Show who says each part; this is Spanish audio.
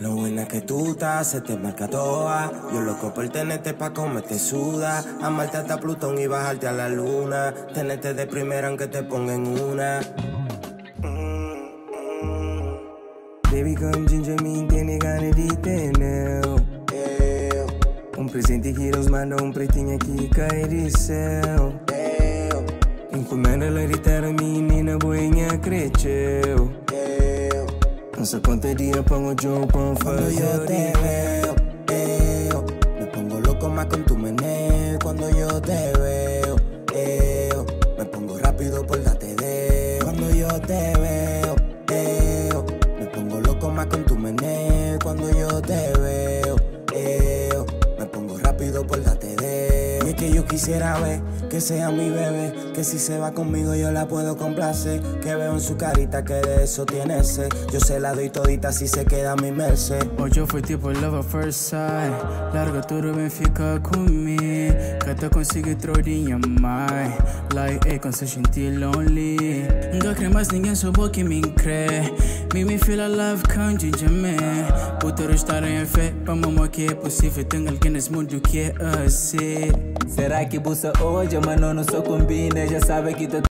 Speaker 1: Lo buena que tú estás, se te marca toa. Yo loco por tenerte pa' comerte suda. Amarte hasta Plutón y bajarte a la luna. Tenerte de primera aunque te pongan una.
Speaker 2: Baby come ginger mi tiene ganas di tenere Un presente che lo smanda un pretinho aqui cai di céu Encomenda la ritara menina boinha cresceu Nossa conta dia pongo yo pon
Speaker 1: Cuando yo te veo, eo, me pongo loco más con tu meneo. Cuando yo te veo, eo, me pongo rápido por darte de. Cuando yo te veo, eo, me pongo loco más con tu meneo. Cuando yo te veo, eo, me pongo rápido por darte de. Es que yo quisiera ver que sea mi bebé, que si se va conmigo yo la puedo complacer. Que veo en su carita que de eso tiene sed. Yo se la doy todita si se queda a mi merced.
Speaker 3: Hoje foi tipo love at first sight Larga tudo, vem ficar comigo Que até consigo trorinha mais Like, ei, quando se sentir lonely Crê mais ninguém soube que me crê. Me me feel alive, can't ginger me. Puteiro estar em fé, pra mamãe que é possível. Tem alguém nesse mundo que é assim.
Speaker 4: Será que bussa hoje, mano, não só combina. Já sabe que tô